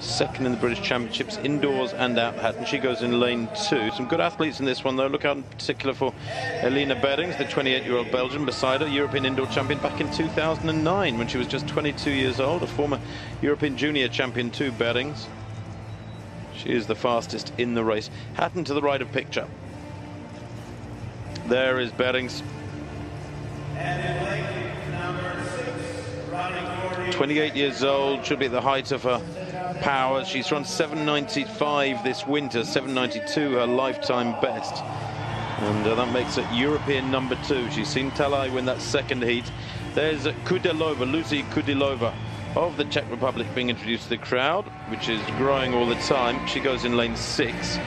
second in the British Championships, indoors and out Hatton. She goes in lane two. Some good athletes in this one, though. Look out in particular for Elena Berings, the 28-year-old Belgian, beside her, European indoor champion back in 2009 when she was just 22 years old, a former European junior champion too, Berings. She is the fastest in the race. Hatton to the right of picture. There is Berings. 28 years old, should be at the height of her power. She's run 795 this winter, 792 her lifetime best. And uh, that makes it European number two. She's seen Talay win that second heat. There's Koudelová, Lucy Koudelová of the Czech Republic being introduced to the crowd, which is growing all the time. She goes in lane six.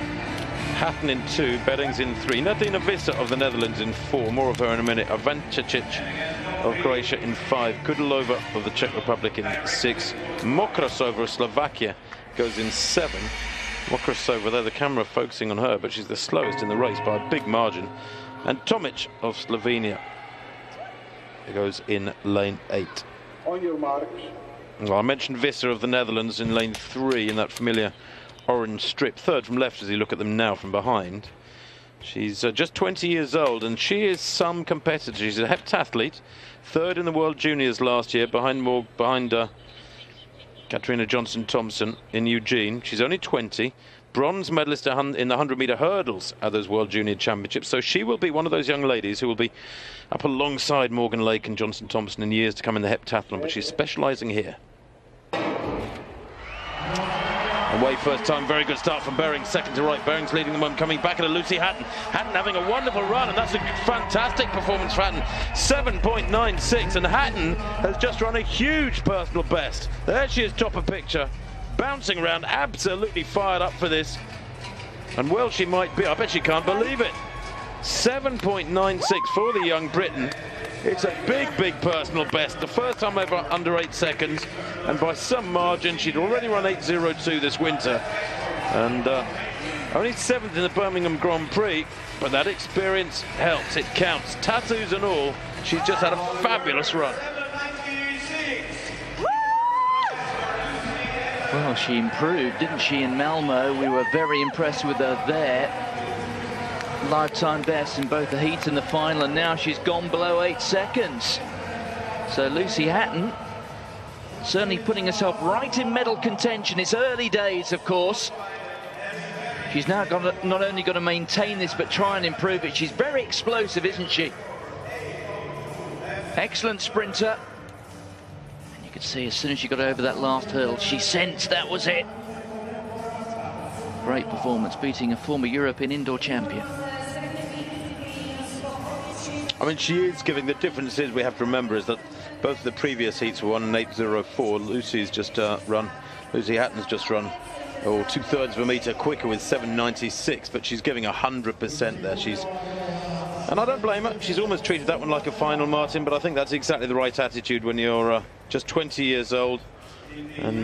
Hatton in two, Berings in three. Nadine Visser of the Netherlands in four. More of her in a minute. Ivančić of Croatia in five. Koudelová of the Czech Republic in six. Mokrášová of Slovakia goes in seven. Mokrášová there, the camera focusing on her, but she's the slowest in the race by a big margin. And Tomic of Slovenia goes in lane eight. On your marks. Well, I mentioned Visser of the Netherlands in lane three in that familiar orange strip. Third from left as you look at them now from behind. She's uh, just 20 years old and she is some competitor. She's a heptathlete, third in the World Juniors last year behind more behind uh, Katarina Johnson Thompson in Eugene. She's only 20. Bronze medalist in the 100 meter hurdles at those World Junior Championships. So she will be one of those young ladies who will be up alongside Morgan Lake and Johnson Thompson in years to come in the heptathlon, but she's specialising here. Away first time, very good start from Berings, second to right. Berings leading the one, coming back at a Lucy Hatton. Hatton having a wonderful run, and that's a fantastic performance for Hatton. 7.96, and Hatton has just run a huge personal best. There she is, top of picture, bouncing around, absolutely fired up for this. And well, she might be. I bet she can't believe it. 7.96 for the young Briton. It's a big, big personal best. The first time ever under eight seconds. And by some margin, she'd already run 8.02 this winter. And uh, only seventh in the Birmingham Grand Prix. But that experience helps. It counts. Tattoos and all. She's just had a fabulous run. Well, she improved, didn't she, in Malmo? We were very impressed with her there lifetime best in both the heat and the final, and now she's gone below eight seconds. So Lucy Hatton certainly putting herself right in medal contention. It's early days, of course. She's now got to, not only got to maintain this, but try and improve it. She's very explosive, isn't she? Excellent sprinter. And you could see as soon as she got over that last hurdle, she sensed that was it. Great performance, beating a former European indoor champion. I mean, she is giving the differences we have to remember is that both the previous heats were on 8.04. Lucy's just uh, run, Lucy Hatton's just run, or oh, two thirds of a metre quicker with 7.96, but she's giving 100% there. She's, and I don't blame her. She's almost treated that one like a final, Martin, but I think that's exactly the right attitude when you're uh, just 20 years old. And